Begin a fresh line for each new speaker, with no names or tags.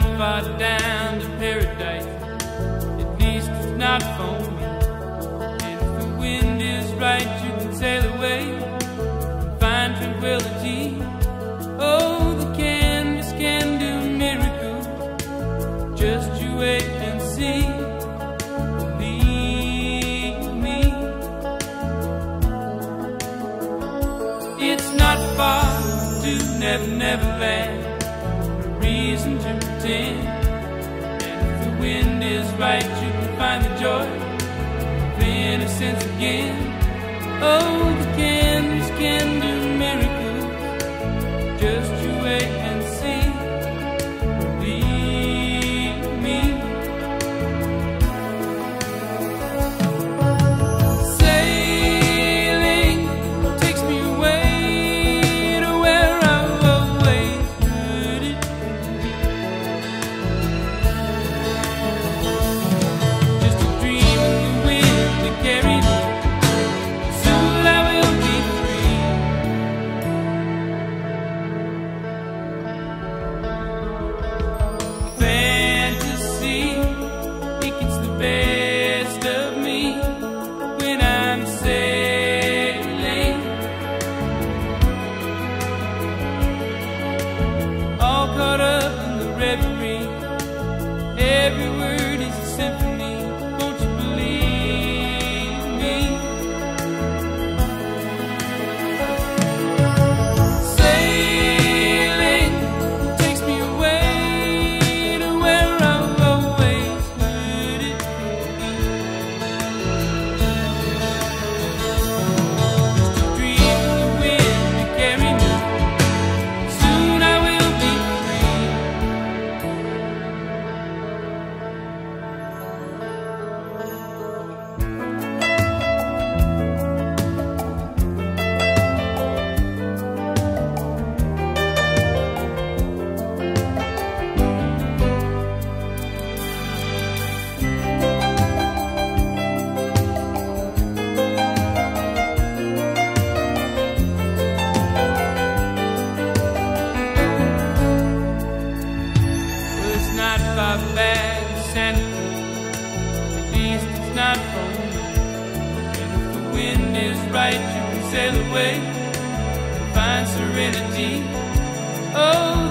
not far down to paradise. At least it's not for me. And if the wind is right, you can sail away and find tranquility. Oh, the canvas can do miracles. Just you wait and see. Believe me. It's not far to Never Never Land. Reason to pretend. And if the wind is right, you can find the joy of innocence again. Oh, the canvas can do Every right, you can sail away and find serenity. Oh,